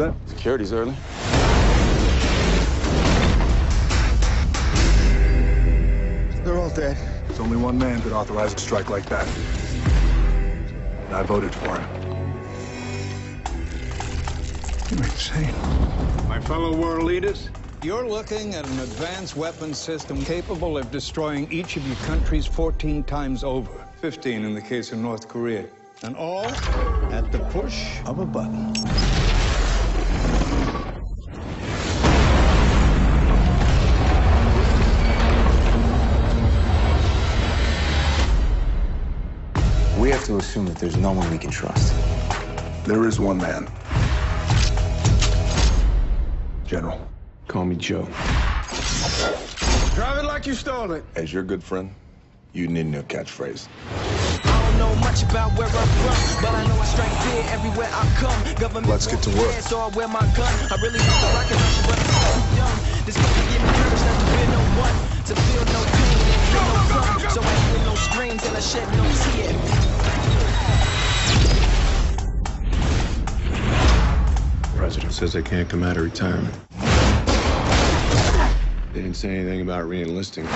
that? Security's early. They're all dead. There's only one man could authorize a strike like that. And I voted for him. You're insane. My fellow world leaders, you're looking at an advanced weapons system capable of destroying each of your countries 14 times over. 15 in the case of North Korea. And all at the push of a button. We have to assume that there's no one we can trust. There is one man. General. Call me Joe. Drive it like you stole it. As your good friend, you need a new catchphrase. I don't know much about where I'm from, but I know I strike fear everywhere I come. Government Let's get to work. So I wear my gun. I really want to rock and roll, but I'm too young. This country give me courage not to fear no one, to feel no pain and hear no gun. So I hear no screams and I shed no tear. Says they can't come out of retirement. They didn't say anything about re-enlisting.